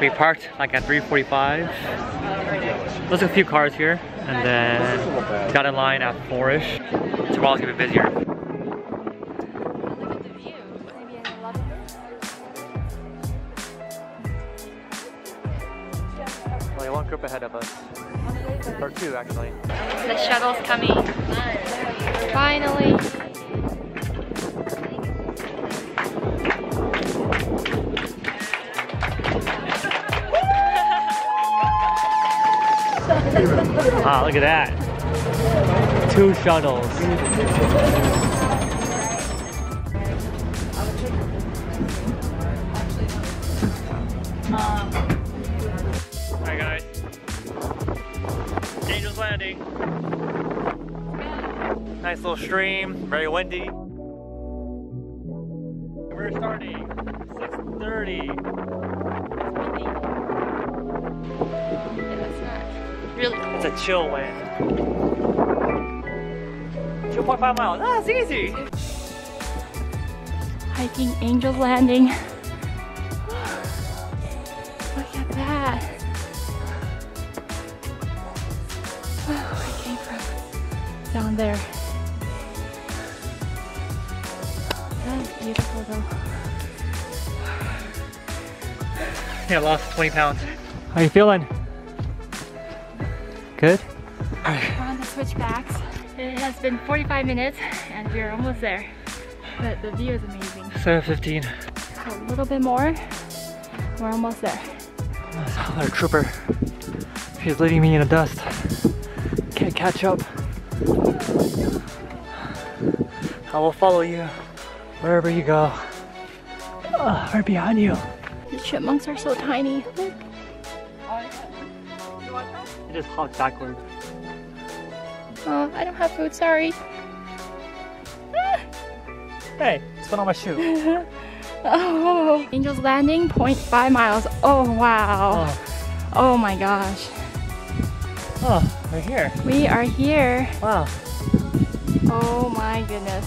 We parked like at 3:45. There's a few cars here, and then got in line at 4ish. Tomorrow's gonna be busier. Only one group ahead of us. Or two, actually. The shuttle's coming. Finally. Ah, look at that. Two shuttles. Alright guys. Angel's Landing. Nice little stream, very windy. We're starting 6.30. Really a chill wind. 2.5 miles. Ah, it's easy. hiking Angel's Landing. Look at that. Oh, I came from down there. That's beautiful though. Yeah, I lost 20 pounds. How you feeling? Good? We're on the switchbacks. It has been 45 minutes and we're almost there. But the view is amazing. 7.15. So a little bit more. We're almost there. Our trooper. She's leading me in the dust. Can't catch up. I will follow you wherever you go. Uh, right behind you. The chipmunks are so tiny. Look. It just hopped backward. Oh, I don't have food, sorry. Hey, spit on my shoe. Oh, Angel's Landing, 0.5 miles. Oh, wow. Oh, Oh my gosh. oh, we're here. We are here. Wow. Oh my goodness.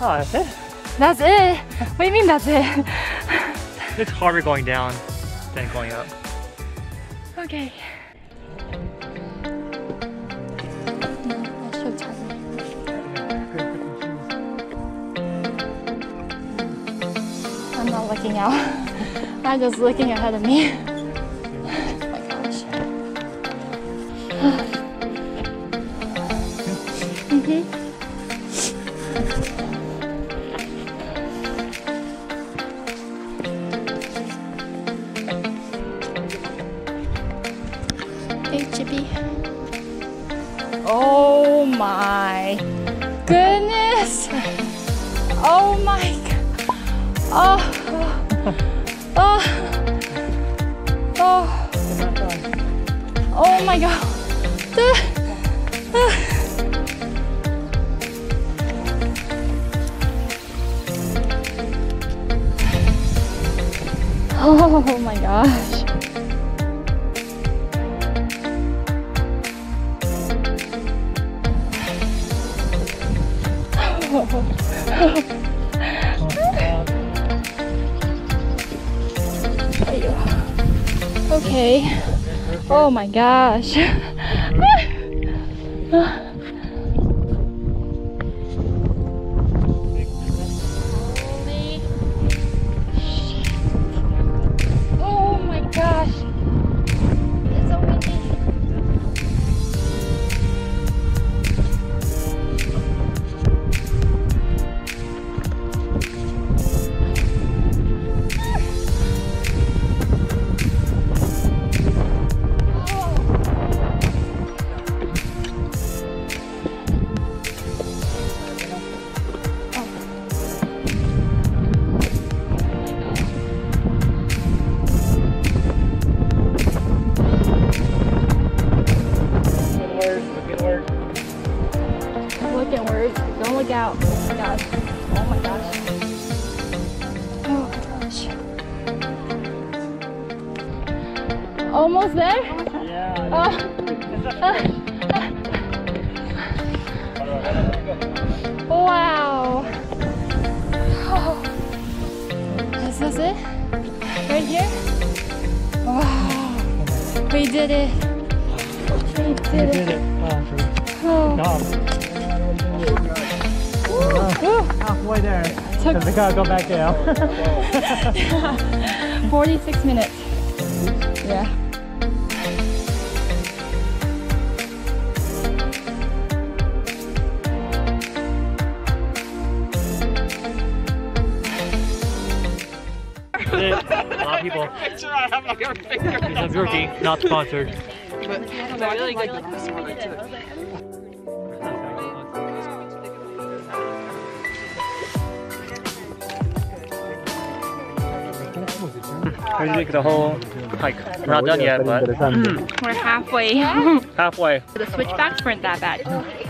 Oh, that's it? That's it? What do you mean that's it? It's harder going down than going up. Okay. Looking out. I'm just looking ahead of me. Oh my gosh. Mhm. Hey, Chippy. Oh my goodness. Oh my. g- Oh. Oh. Oh. Oh my god. Oh my gosh. Okay. Oh my gosh. Almost there? Yeah. Oh. Wow. Oh. Is this it? Right here? Oh We did it. We did it. Oh. Halfway there. Took we gotta go back down. 46 minutes. Yeah. People. Picture I have my own finger. It's a Bjorky, not sponsored. How do you think the whole hike? We're not done yet, but We're halfway. halfway. the switchbacks weren't that bad.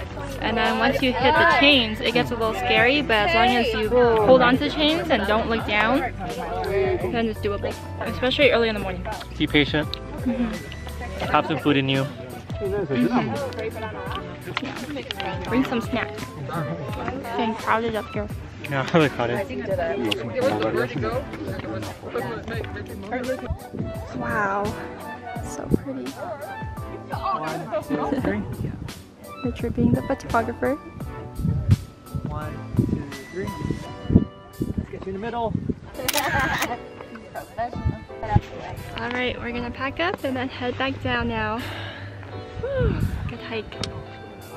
And then once you hit the chains, it gets a little scary, but as long as you hold on to the chains and don't look down, then it's doable. Especially early in the morning. Be patient. Mm-hmm. Have some food in you. Mm-hmm. Bring some snacks. Getting crowded up here. Yeah, really caught it. Wow. So pretty. Richard being the photographer. One, two, three. Let's get you in the middle. Alright, we're gonna pack up and then head back down now. Whew, Good hike.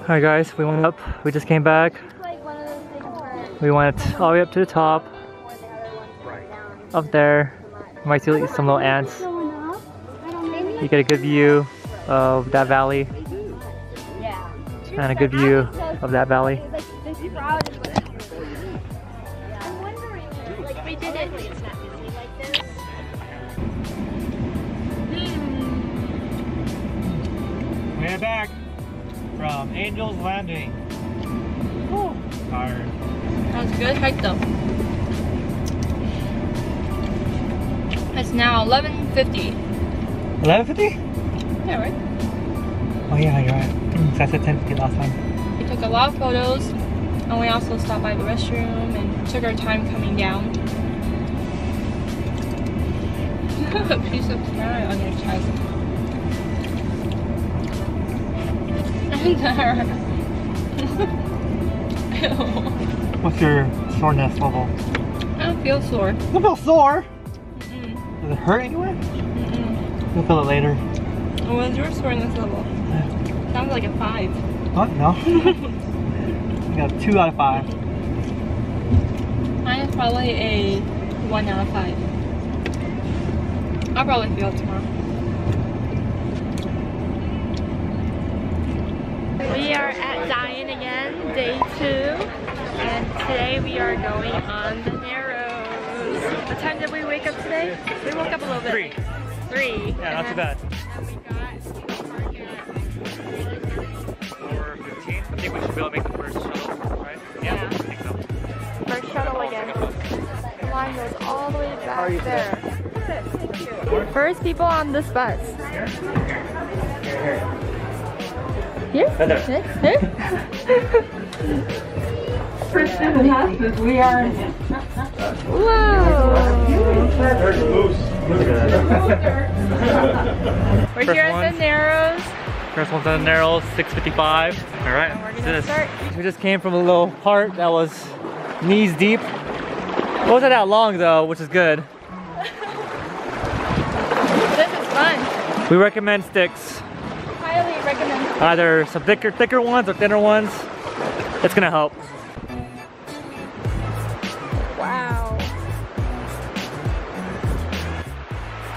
Alright guys, we went up. We just came back. We went all the way up to the top. Up there. You might see some little ants. You get a good view of that valley. And a good view of that valley. We did it. We're back from Angel's Landing. Tired. That was a good hike though. It's now 11.50. 11.50? Yeah, right? Oh yeah, you're right. Mm, That's at 10.50 last time. We took a lot of photos and we also stopped by the restroom and took our time coming down. a piece of carrot on your chest. And there. Ew. What's your soreness level? I don't feel sore. You feel sore? Mm-mm. Does it hurt anywhere? Mm-mm. You'll feel it later. What was your soreness level? Sounds like a five. What? No. you got two out of five. Mine is probably a one out of five. I'll probably feel it tomorrow. We are at Zion again, day two, and today we are going on the Narrows. What time did we wake up today? We woke up a little bit. Three. Three. Yeah, not too uh-huh. bad. I think we should be able to make the first shuttle, right? Yeah. I think so. First shuttle again. The line goes all the way back there. First people on this bus. Here? Right there. Here? First people passes, we are Whoa! We're here at the Narrows. First one's on the narrows, 655. All right, we're gonna start. We just came from a little part that was knees deep. It wasn't that long though, which is good. This is fun. We recommend sticks. Highly recommend. Either some thicker, thicker ones or thinner ones. It's gonna help. Wow.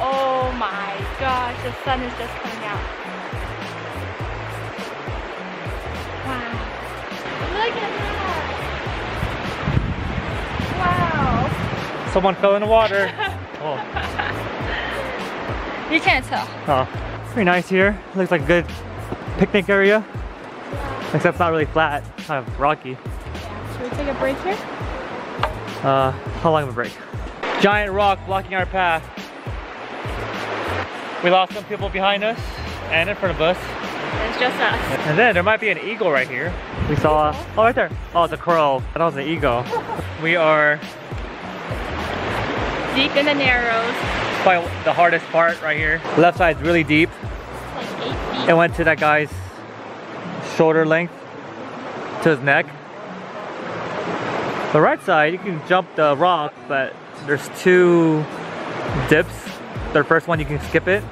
Oh my gosh, the sun is just coming out. Someone fell in the water. Oh, You can't tell. oh. pretty nice here. Looks like a good picnic area. Except it's not really flat, it's kind of rocky. Should we take a break here? Uh, how long of a break? Giant rock blocking our path. We lost some people behind us and in front of us. It's just us. And then there might be an eagle right here. We saw, oh right there. Oh, it's a crow. That was an eagle. We are Deep in the narrows. probably the hardest part right here. Left side's really deep. It went to that guy's shoulder length to his neck. The right side, you can jump the rock, but there's two dips. The first one, you can skip it.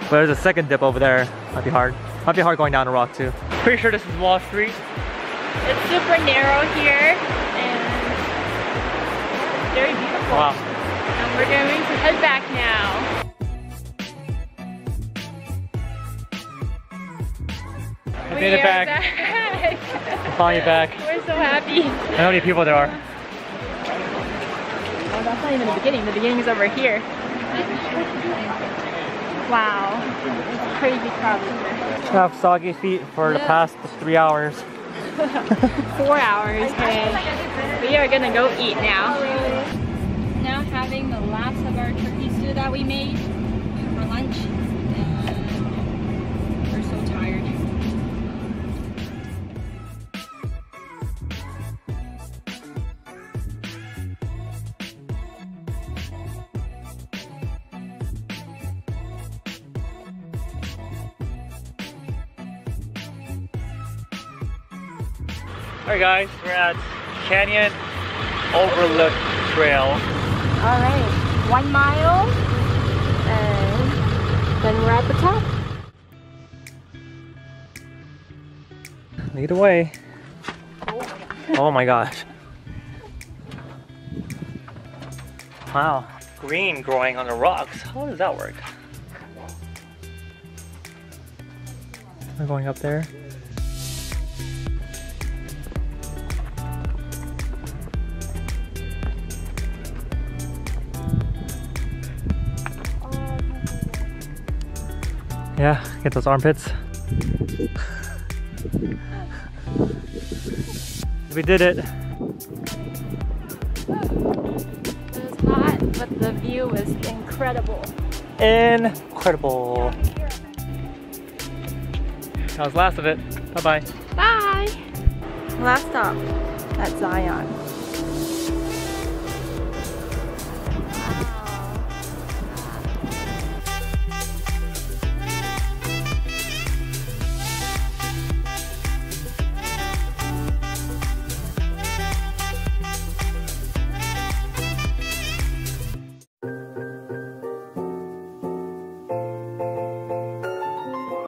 But there's a second dip over there. Might be hard. Might be hard going down the rock too. Pretty sure this is Wall Street. It's super narrow here and very beautiful. Wow. And we're going to head back now. I made it back. back. I'm you back. We're so happy. I know how many people there are. Oh, that's not even the beginning. The beginning is over here. Wow. Crazy crowd here. I have soggy feet for the past three hours. Four hours, hey. We are gonna go eat now. Now having the last of our turkey stew that we made for lunch. And we're so tired. Alright guys, we're at Canyon Overlook Trail. All right, one mile, and then we're at the top. Lead away. Oh my gosh. Wow, green growing on the rocks. How does that work? We're going up there. Yeah, get those armpits. We did it. It was hot, but the view was incredible. Incredible. That was last of it. Bye bye. Bye. Last stop at Zion.